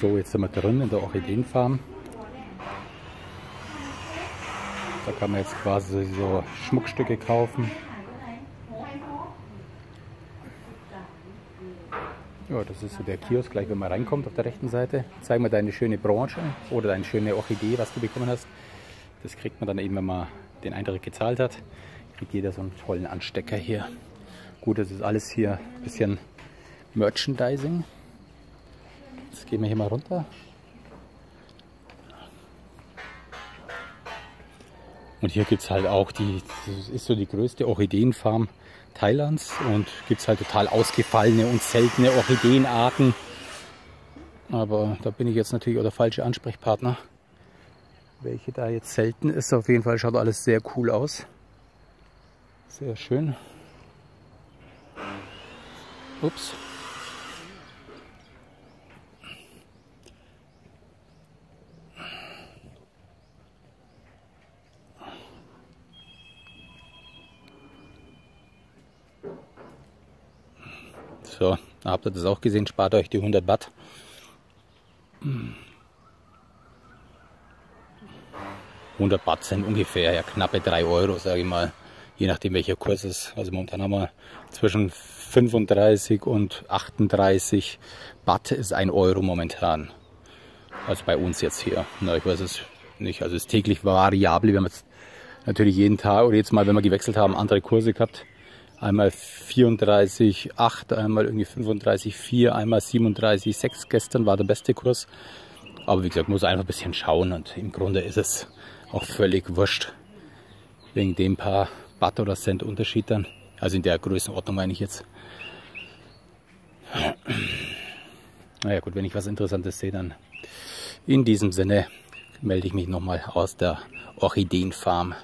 So, jetzt sind wir drin in der Orchideenfarm. Da kann man jetzt quasi so Schmuckstücke kaufen. Ja, das ist so der Kiosk, gleich wenn man reinkommt auf der rechten Seite. Zeig mal deine schöne Branche oder deine schöne Orchidee, was du bekommen hast. Das kriegt man dann eben, wenn man den Eintritt gezahlt hat. Kriegt jeder so einen tollen Anstecker hier. Gut, das ist alles hier ein bisschen Merchandising. Jetzt gehen wir hier mal runter. Und hier gibt es halt auch die, das ist so die größte Orchideenfarm Thailands und gibt es halt total ausgefallene und seltene Orchideenarten. Aber da bin ich jetzt natürlich auch der falsche Ansprechpartner. Welche da jetzt selten ist, auf jeden Fall schaut alles sehr cool aus. Sehr schön. Ups. So, habt ihr das auch gesehen? Spart euch die 100 Watt. 100 Watt sind ungefähr ja, knappe 3 Euro, sage ich mal. Je nachdem welcher Kurs ist. Also momentan haben wir zwischen 35 und 38 Watt ist 1 Euro momentan. Also bei uns jetzt hier. Na, ich weiß es nicht. Also es ist täglich variabel. Wir haben jetzt natürlich jeden Tag oder jetzt mal, wenn wir gewechselt haben, andere Kurse gehabt einmal 34,8, einmal irgendwie 35,4, einmal 37,6. Gestern war der beste Kurs. Aber wie gesagt, muss einfach ein bisschen schauen und im Grunde ist es auch völlig wurscht. Wegen dem paar Baht oder Cent Unterschied dann. Also in der Größenordnung meine ich jetzt. Naja gut, wenn ich was Interessantes sehe, dann in diesem Sinne melde ich mich nochmal aus der Orchideenfarm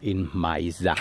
in Maisa.